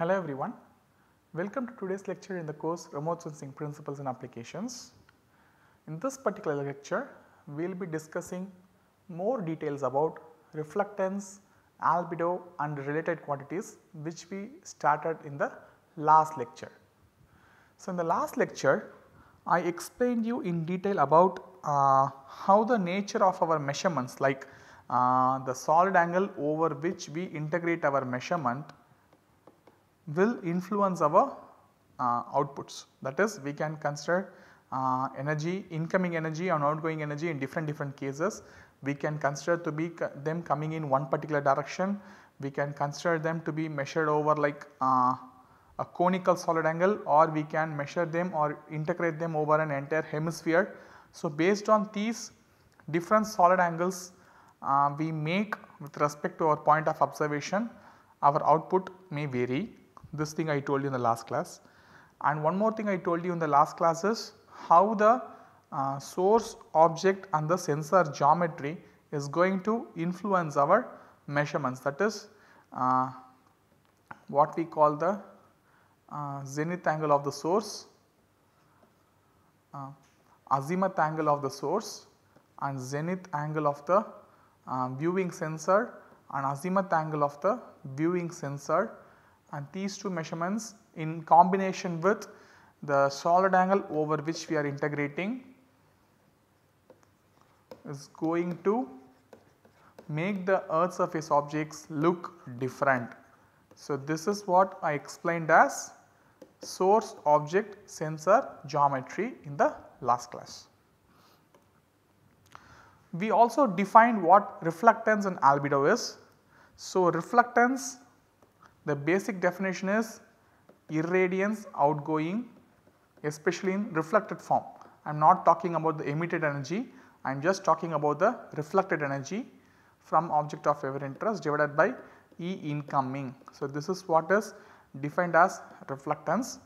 Hello everyone, welcome to today's lecture in the course Remote Sensing Principles and Applications. In this particular lecture, we will be discussing more details about reflectance, albedo and related quantities which we started in the last lecture. So, in the last lecture, I explained you in detail about uh, how the nature of our measurements like uh, the solid angle over which we integrate our measurement will influence our uh, outputs. That is we can consider uh, energy incoming energy and outgoing energy in different different cases. We can consider to be them coming in one particular direction. We can consider them to be measured over like uh, a conical solid angle or we can measure them or integrate them over an entire hemisphere. So, based on these different solid angles uh, we make with respect to our point of observation our output may vary this thing I told you in the last class. And one more thing I told you in the last class is how the uh, source object and the sensor geometry is going to influence our measurements that is uh, what we call the uh, zenith angle of the source, uh, azimuth angle of the source and zenith angle of the uh, viewing sensor and azimuth angle of the viewing sensor and these two measurements in combination with the solid angle over which we are integrating is going to make the earth surface objects look different. So, this is what I explained as source object sensor geometry in the last class. We also defined what reflectance and albedo is. So, reflectance the basic definition is irradiance outgoing especially in reflected form. I am not talking about the emitted energy, I am just talking about the reflected energy from object of our interest divided by E incoming. So, this is what is defined as reflectance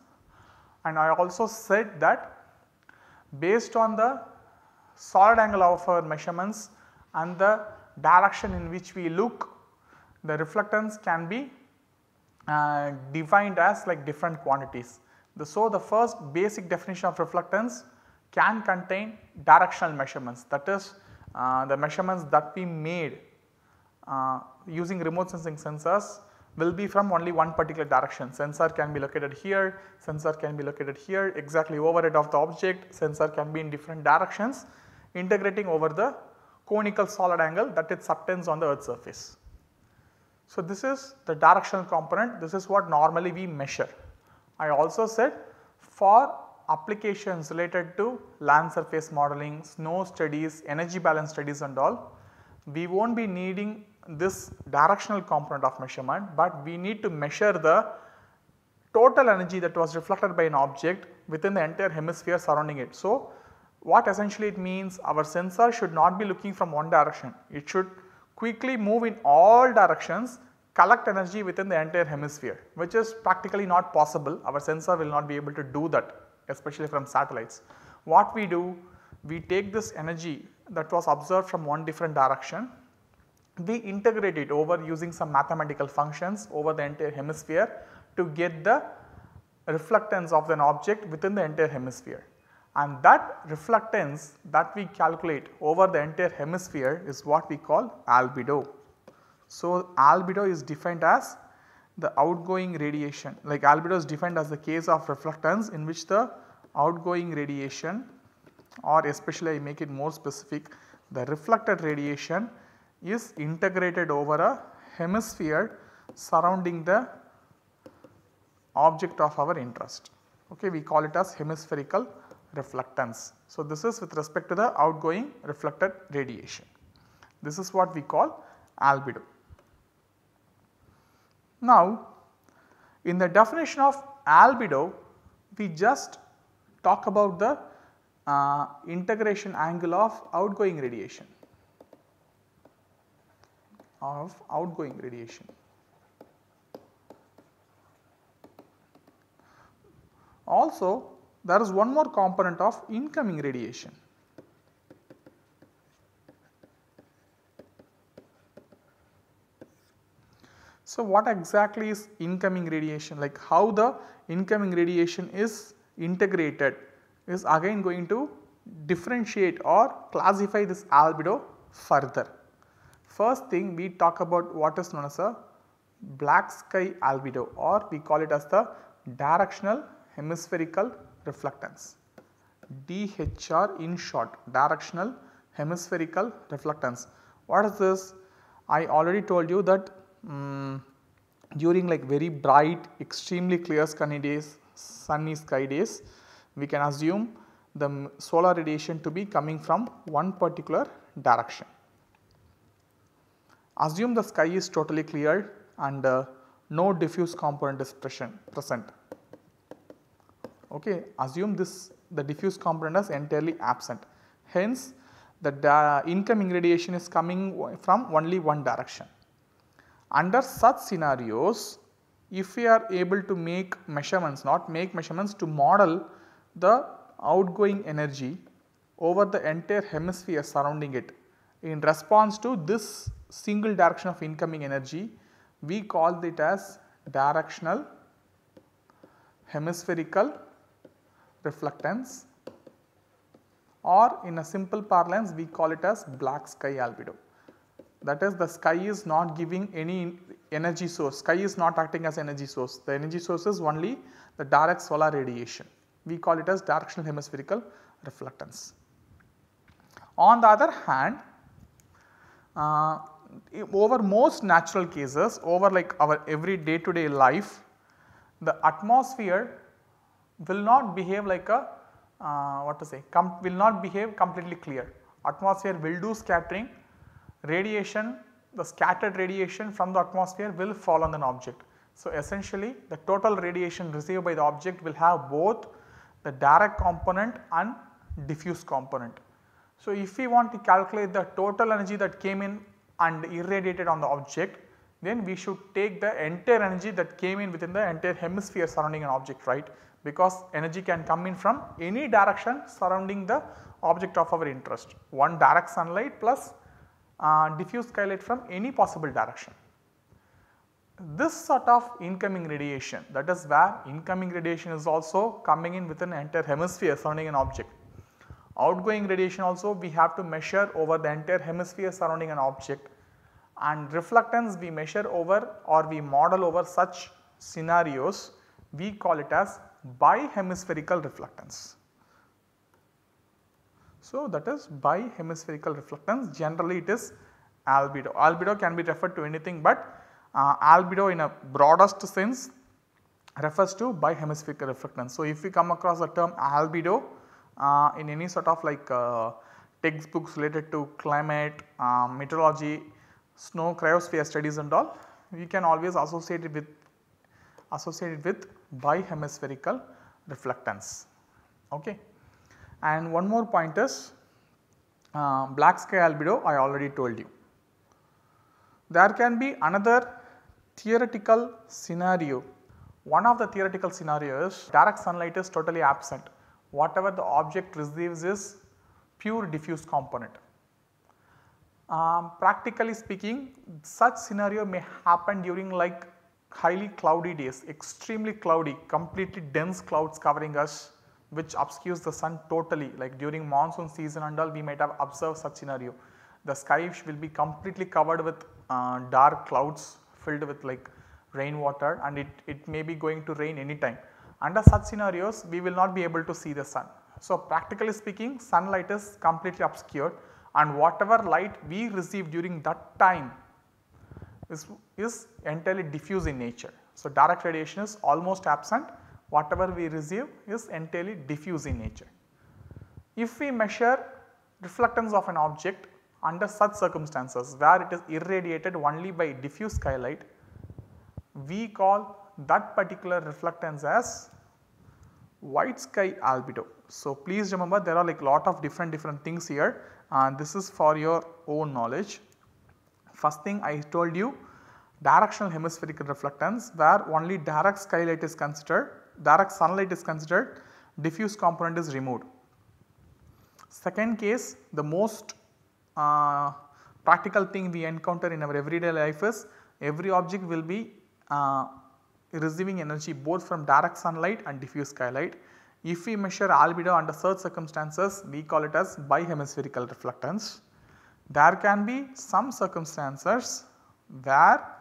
and I also said that based on the solid angle of our measurements and the direction in which we look the reflectance can be uh, defined as like different quantities. The, so, the first basic definition of reflectance can contain directional measurements that is uh, the measurements that we made uh, using remote sensing sensors will be from only one particular direction. Sensor can be located here, sensor can be located here exactly overhead of the object, sensor can be in different directions integrating over the conical solid angle that it subtends on the earth surface. So, this is the directional component, this is what normally we measure. I also said for applications related to land surface modeling, snow studies, energy balance studies and all, we will not be needing this directional component of measurement, but we need to measure the total energy that was reflected by an object within the entire hemisphere surrounding it. So, what essentially it means our sensor should not be looking from one direction, it should quickly move in all directions collect energy within the entire hemisphere which is practically not possible. Our sensor will not be able to do that especially from satellites. What we do we take this energy that was observed from one different direction. We integrate it over using some mathematical functions over the entire hemisphere to get the reflectance of an object within the entire hemisphere and that reflectance that we calculate over the entire hemisphere is what we call albedo. So, albedo is defined as the outgoing radiation like albedo is defined as the case of reflectance in which the outgoing radiation or especially I make it more specific the reflected radiation is integrated over a hemisphere surrounding the object of our interest. Okay, we call it as hemispherical reflectance. So, this is with respect to the outgoing reflected radiation. This is what we call albedo. Now, in the definition of albedo, we just talk about the uh, integration angle of outgoing radiation of outgoing radiation. Also there is one more component of incoming radiation. So, what exactly is incoming radiation like how the incoming radiation is integrated is again going to differentiate or classify this albedo further. First thing we talk about what is known as a black sky albedo or we call it as the directional hemispherical reflectance DHR in short directional hemispherical reflectance. What is this? I already told you that um, during like very bright extremely clear sunny days sunny sky days we can assume the solar radiation to be coming from one particular direction. Assume the sky is totally clear and uh, no diffuse component is present. Okay, assume this the diffuse component is entirely absent. Hence, the incoming radiation is coming from only one direction. Under such scenarios, if we are able to make measurements, not make measurements to model the outgoing energy over the entire hemisphere surrounding it in response to this single direction of incoming energy we call it as directional hemispherical reflectance or in a simple parlance we call it as black sky albedo. That is the sky is not giving any energy source, sky is not acting as energy source, the energy source is only the direct solar radiation. We call it as directional hemispherical reflectance. On the other hand, uh, over most natural cases over like our every day to day life the atmosphere will not behave like a uh, what to say will not behave completely clear. Atmosphere will do scattering radiation the scattered radiation from the atmosphere will fall on an object. So, essentially the total radiation received by the object will have both the direct component and diffuse component. So, if we want to calculate the total energy that came in and irradiated on the object then we should take the entire energy that came in within the entire hemisphere surrounding an object right because energy can come in from any direction surrounding the object of our interest. One direct sunlight plus uh, diffuse skylight from any possible direction. This sort of incoming radiation that is where incoming radiation is also coming in within an entire hemisphere surrounding an object Outgoing radiation also we have to measure over the entire hemisphere surrounding an object and reflectance we measure over or we model over such scenarios we call it as bihemispherical reflectance. So, that is bihemispherical reflectance generally it is albedo. Albedo can be referred to anything but uh, albedo in a broadest sense refers to bihemispherical reflectance. So, if we come across the term albedo uh, in any sort of like uh, textbooks related to climate, um, meteorology, snow cryosphere studies and all, we can always associate it with associated with bihemispherical reflectance. Okay. And one more point is uh, black sky albedo I already told you. There can be another theoretical scenario. One of the theoretical scenarios direct sunlight is totally absent whatever the object receives is pure diffuse component. Um, practically speaking such scenario may happen during like highly cloudy days, extremely cloudy, completely dense clouds covering us which obscures the sun totally like during monsoon season and all we might have observed such scenario. The sky will be completely covered with uh, dark clouds filled with like rainwater and it, it may be going to rain anytime. Under such scenarios we will not be able to see the sun. So, practically speaking sunlight is completely obscured and whatever light we receive during that time is, is entirely diffuse in nature. So, direct radiation is almost absent whatever we receive is entirely diffuse in nature. If we measure reflectance of an object under such circumstances where it is irradiated only by diffuse skylight, we call that particular reflectance as white sky albedo. So, please remember there are like lot of different different things here and this is for your own knowledge. First thing I told you directional hemispherical reflectance where only direct skylight is considered, direct sunlight is considered, diffuse component is removed. Second case the most uh, practical thing we encounter in our everyday life is every object will be uh, receiving energy both from direct sunlight and diffuse skylight. If we measure albedo under such circumstances we call it as bihemispherical reflectance. There can be some circumstances where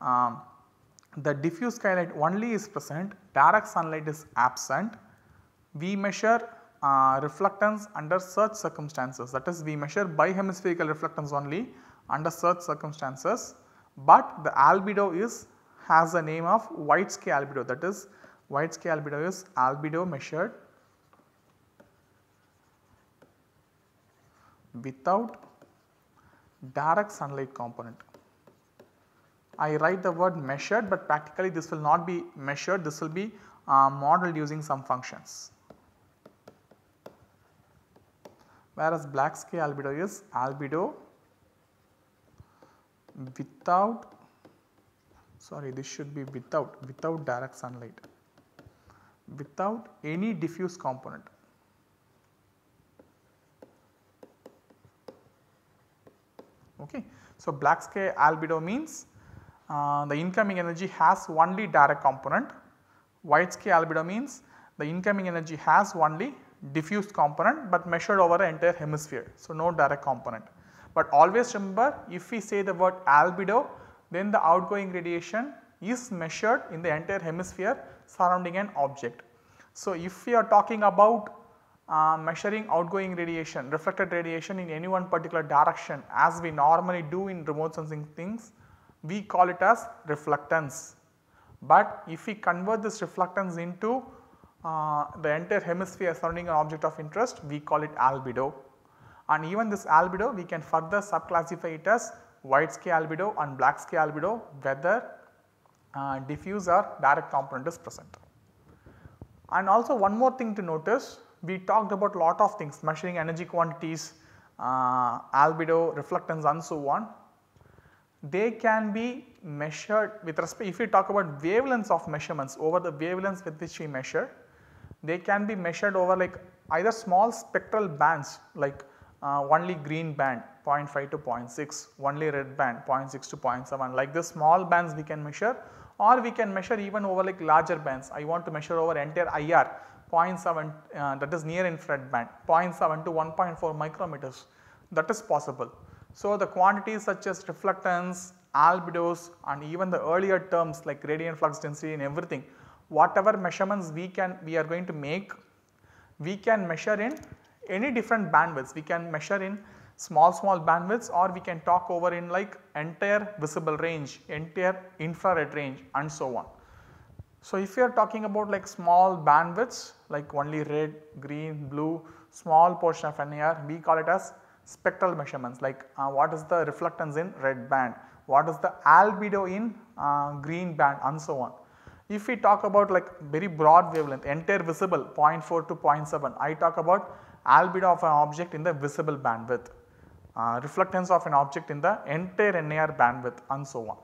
um, the diffuse skylight only is present, direct sunlight is absent. We measure uh, reflectance under such circumstances. That is we measure bihemispherical reflectance only under such circumstances, but the albedo is has the name of White sky albedo. That is White sky albedo is albedo measured without direct sunlight component. I write the word measured but practically this will not be measured this will be uh, modeled using some functions. Whereas Blacksky albedo is albedo without sorry this should be without without direct sunlight without any diffuse component. Okay. So, Blacksky albedo means uh, the incoming energy has only direct component, White sky albedo means the incoming energy has only diffused component but measured over an entire hemisphere. So, no direct component. But always remember if we say the word albedo then the outgoing radiation is measured in the entire hemisphere surrounding an object. So, if we are talking about uh, measuring outgoing radiation, reflected radiation in any one particular direction as we normally do in remote sensing things, we call it as reflectance. But if we convert this reflectance into uh, the entire hemisphere surrounding an object of interest, we call it albedo. And even this albedo we can further subclassify it as White sky albedo and Black sky albedo whether uh, diffuse or direct component is present. And also one more thing to notice we talked about lot of things measuring energy quantities, uh, albedo, reflectance and so on. They can be measured with respect if we talk about wavelengths of measurements over the wavelengths with which we measure, they can be measured over like either small spectral bands like uh, only green band 0.5 to 0.6, only red band 0.6 to 0.7 like this small bands we can measure or we can measure even over like larger bands. I want to measure over entire IR 0.7 uh, that is near infrared band 0.7 to 1.4 micrometers that is possible. So, the quantities such as reflectance, albedos and even the earlier terms like radiant flux density and everything whatever measurements we can we are going to make we can measure in any different bandwidths we can measure in small small bandwidths or we can talk over in like entire visible range, entire infrared range and so on. So, if you are talking about like small bandwidths like only red, green, blue, small portion of NIR we call it as spectral measurements like uh, what is the reflectance in red band, what is the albedo in uh, green band and so on. If we talk about like very broad wavelength entire visible 0.4 to 0.7 I talk about albedo of an object in the visible bandwidth uh, reflectance of an object in the entire NIR bandwidth and so on.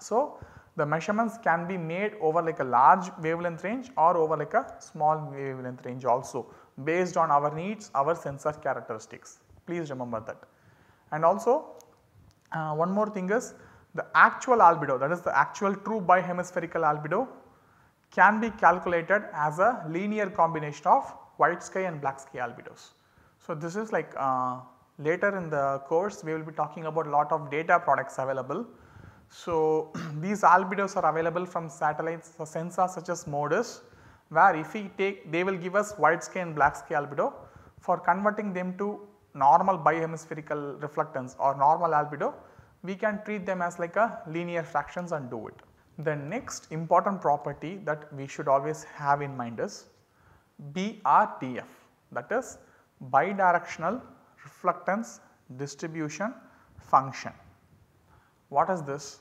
So, the measurements can be made over like a large wavelength range or over like a small wavelength range also based on our needs, our sensor characteristics. Please remember that. And also uh, one more thing is the actual albedo that is the actual true bihemispherical albedo can be calculated as a linear combination of white sky and black sky albedos. So, this is like uh, Later in the course we will be talking about a lot of data products available. So, these albedos are available from satellites or sensors such as MODIS where if we take they will give us white sky and black sky albedo for converting them to normal bihemispherical reflectance or normal albedo we can treat them as like a linear fractions and do it. The next important property that we should always have in mind is BRDF that is bidirectional reflectance distribution function. What is this?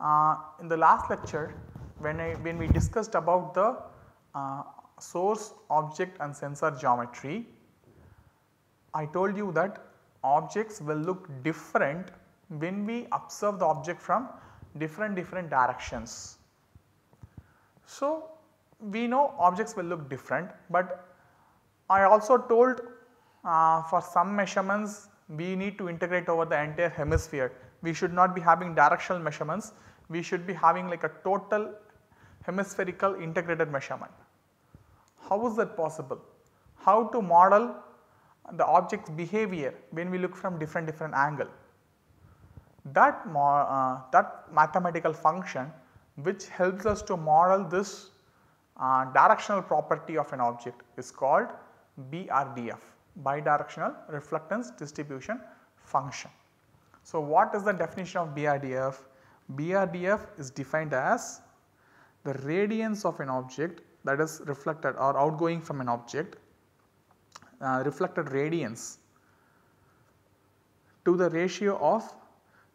Uh, in the last lecture when I when we discussed about the uh, source object and sensor geometry, I told you that objects will look different when we observe the object from different different directions. So, we know objects will look different, but I also told uh, for some measurements we need to integrate over the entire hemisphere we should not be having directional measurements, we should be having like a total hemispherical integrated measurement. How is that possible? How to model the object's behavior when we look from different different angle. That, uh, that mathematical function which helps us to model this uh, directional property of an object is called BRDF bidirectional reflectance distribution function. So, what is the definition of BRDF? BRDF is defined as the radiance of an object that is reflected or outgoing from an object uh, reflected radiance to the ratio of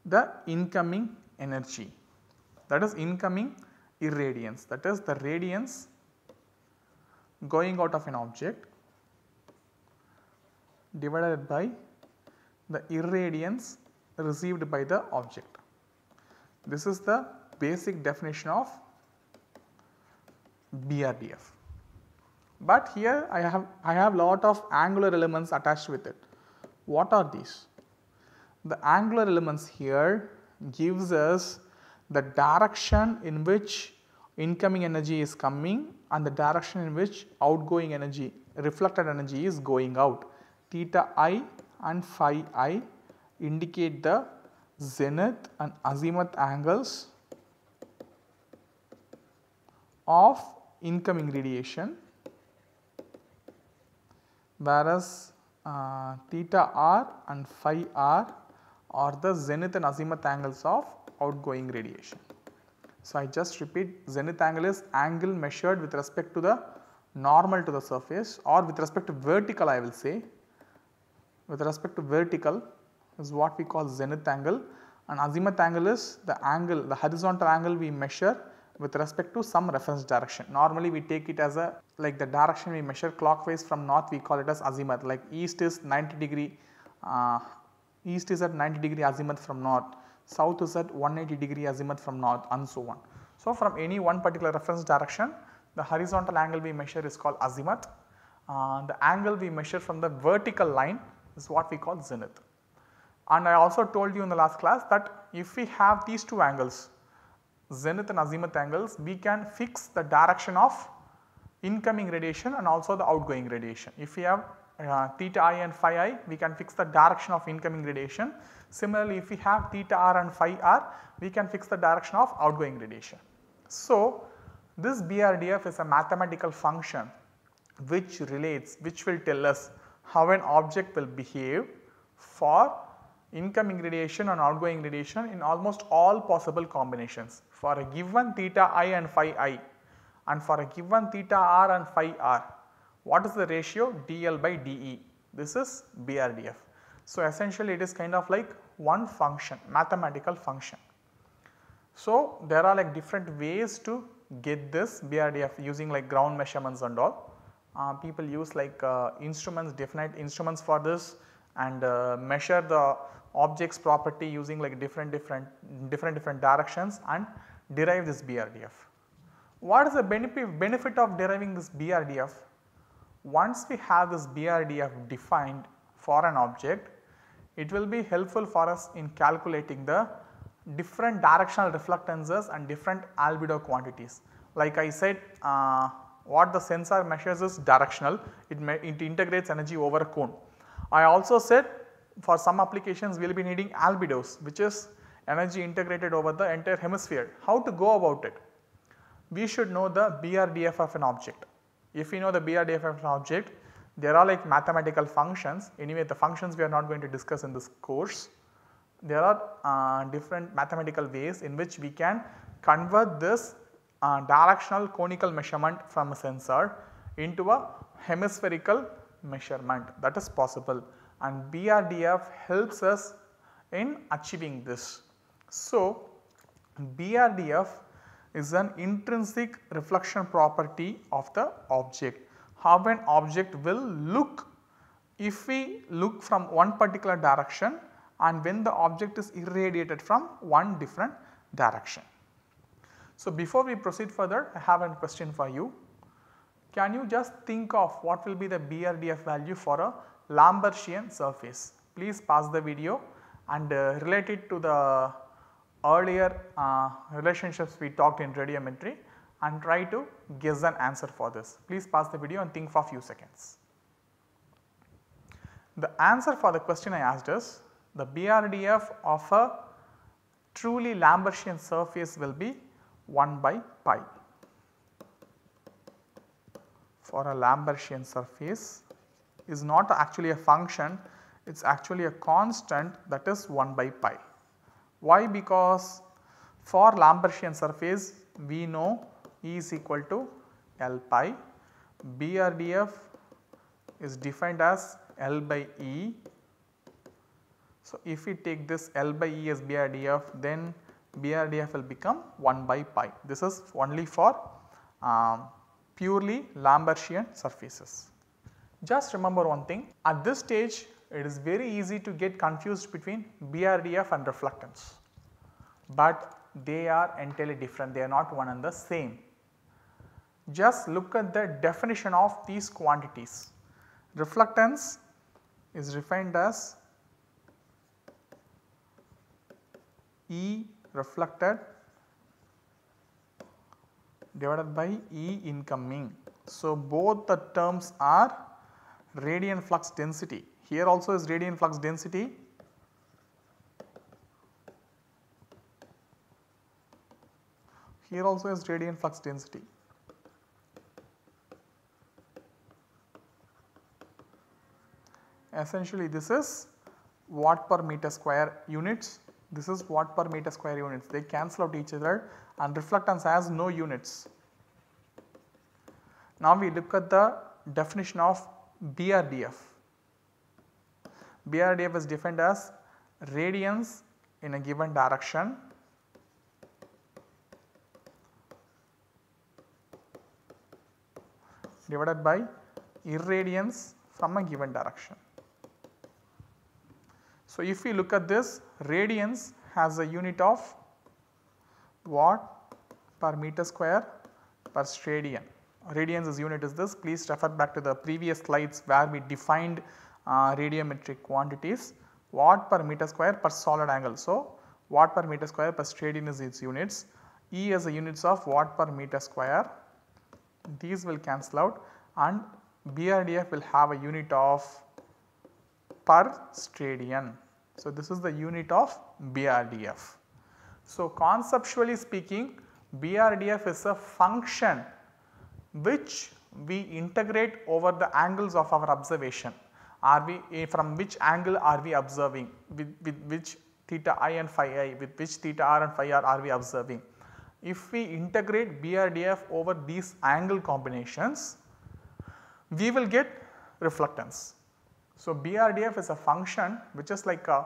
the incoming energy that is incoming irradiance that is the radiance going out of an object divided by the irradiance received by the object. This is the basic definition of BRDF. But here I have I have lot of angular elements attached with it. What are these? The angular elements here gives us the direction in which incoming energy is coming and the direction in which outgoing energy reflected energy is going out. Theta i and phi i indicate the zenith and azimuth angles of incoming radiation whereas uh, theta r and phi r are the zenith and azimuth angles of outgoing radiation. So, I just repeat zenith angle is angle measured with respect to the normal to the surface or with respect to vertical I will say with respect to vertical is what we call zenith angle and azimuth angle is the angle the horizontal angle we measure with respect to some reference direction. Normally we take it as a like the direction we measure clockwise from north we call it as azimuth like east is 90 degree uh, east is at 90 degree azimuth from north, south is at 180 degree azimuth from north and so on. So, from any one particular reference direction the horizontal angle we measure is called azimuth, uh, the angle we measure from the vertical line is what we call zenith. And I also told you in the last class that if we have these two angles zenith and azimuth angles we can fix the direction of incoming radiation and also the outgoing radiation. If we have uh, theta i and phi i we can fix the direction of incoming radiation. Similarly, if we have theta r and phi r we can fix the direction of outgoing radiation. So, this BRDF is a mathematical function which relates which will tell us how an object will behave for incoming radiation and outgoing radiation in almost all possible combinations. For a given theta i and phi i and for a given theta r and phi r what is the ratio dl by de? This is BRDF. So, essentially it is kind of like one function mathematical function. So, there are like different ways to get this BRDF using like ground measurements and all. Uh, people use like uh, instruments definite instruments for this and uh, measure the object's property using like different different different different directions and derive this BRDF. What is the benefit benefit of deriving this BRDF? Once we have this BRDF defined for an object, it will be helpful for us in calculating the different directional reflectances and different albedo quantities. Like I said uh, what the sensor measures is directional, it, may, it integrates energy over a cone. I also said for some applications we will be needing albedos which is energy integrated over the entire hemisphere. How to go about it? We should know the BRDF of an object. If we know the BRDF of an object, there are like mathematical functions. Anyway, the functions we are not going to discuss in this course. There are uh, different mathematical ways in which we can convert this uh, directional conical measurement from a sensor into a hemispherical measurement that is possible and BRDF helps us in achieving this. So, BRDF is an intrinsic reflection property of the object. How an object will look if we look from one particular direction and when the object is irradiated from one different direction. So, before we proceed further I have a question for you. Can you just think of what will be the BRDF value for a Lambertian surface? Please pause the video and uh, relate it to the earlier uh, relationships we talked in radiometry and try to guess an answer for this. Please pause the video and think for a few seconds. The answer for the question I asked is the BRDF of a truly Lambertian surface will be 1 by pi. For a Lambertian surface is not actually a function, it is actually a constant that is 1 by pi. Why? Because for Lambertian surface we know E is equal to L pi, BRDF is defined as L by E. So, if we take this L by E as BRDF then BRDF will become 1 by pi. This is only for um, purely Lambertian surfaces. Just remember one thing at this stage it is very easy to get confused between BRDF and reflectance, but they are entirely different they are not one and the same. Just look at the definition of these quantities. Reflectance is defined as E reflected divided by E incoming. So, both the terms are radiant flux density. Here also is radiant flux density. Here also is radiant flux density. Essentially this is watt per meter square units, this is watt per meter square units. They cancel out each other and reflectance has no units. Now we look at the definition of BRDF. BRDF is defined as radiance in a given direction divided by irradiance from a given direction. So, if we look at this radiance has a unit of watt per meter square per steradian. Radiance is unit is this please refer back to the previous slides where we defined uh, radiometric quantities watt per meter square per solid angle. So, watt per meter square per steradian is its units E as the units of watt per meter square these will cancel out and BRDF will have a unit of per steradian. So, this is the unit of BRDF. So, conceptually speaking BRDF is a function which we integrate over the angles of our observation. Are we eh, from which angle are we observing with, with which theta i and phi i with which theta r and phi r are we observing. If we integrate BRDF over these angle combinations we will get reflectance. So, BRDF is a function which is like a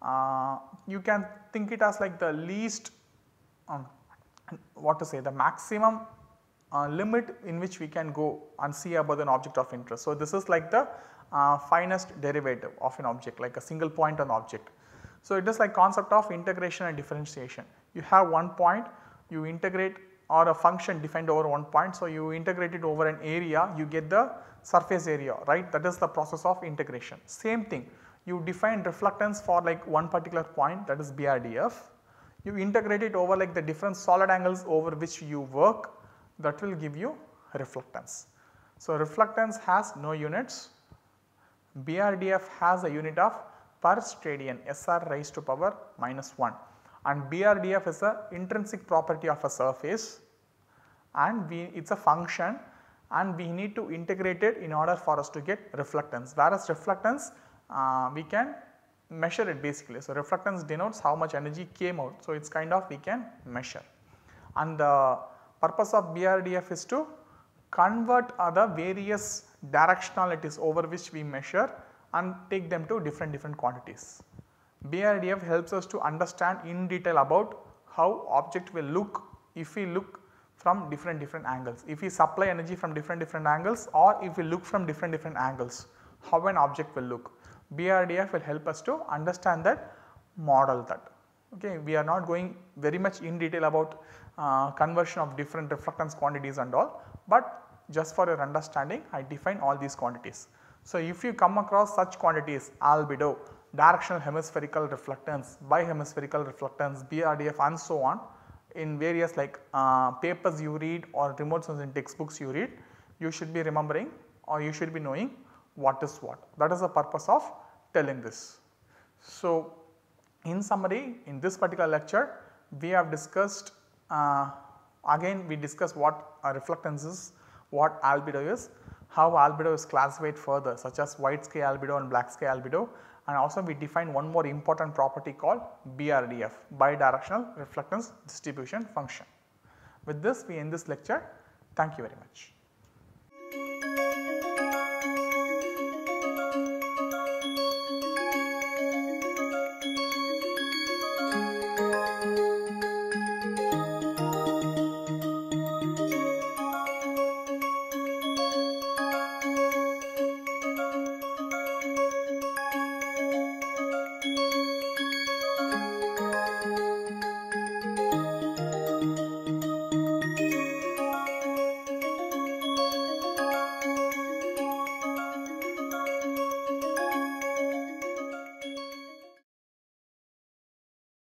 uh, you can think it as like the least um, what to say the maximum uh, limit in which we can go and see about an object of interest. So, this is like the uh, finest derivative of an object like a single point on object. So, it is like concept of integration and differentiation. You have one point you integrate or a function defined over one point. So, you integrate it over an area you get the surface area right that is the process of integration. Same thing you define reflectance for like one particular point that is BRDF you integrate it over like the different solid angles over which you work that will give you reflectance. So, reflectance has no units BRDF has a unit of per steradian SR raised to power minus 1 and BRDF is a intrinsic property of a surface and we it is a function and we need to integrate it in order for us to get reflectance whereas reflectance uh, we can measure it basically. So, reflectance denotes how much energy came out. So, it is kind of we can measure and the purpose of BRDF is to convert other various directionalities over which we measure and take them to different different quantities. BRDF helps us to understand in detail about how object will look if we look from different different angles. If we supply energy from different different angles or if we look from different different angles, how an object will look. BRDF will help us to understand that, model that. Okay, we are not going very much in detail about uh, conversion of different reflectance quantities and all, but just for your understanding I define all these quantities. So, if you come across such quantities albedo, directional hemispherical reflectance, bihemispherical reflectance, BRDF and so on in various like uh, papers you read or remote sensing textbooks you read, you should be remembering or you should be knowing what is what. That is the purpose of telling this. So, in summary in this particular lecture we have discussed uh, again we discuss what reflectance is, what albedo is, how albedo is classified further such as white sky albedo and black sky albedo and also we define one more important property called BRDF bidirectional reflectance distribution function. With this we end this lecture. Thank you very much.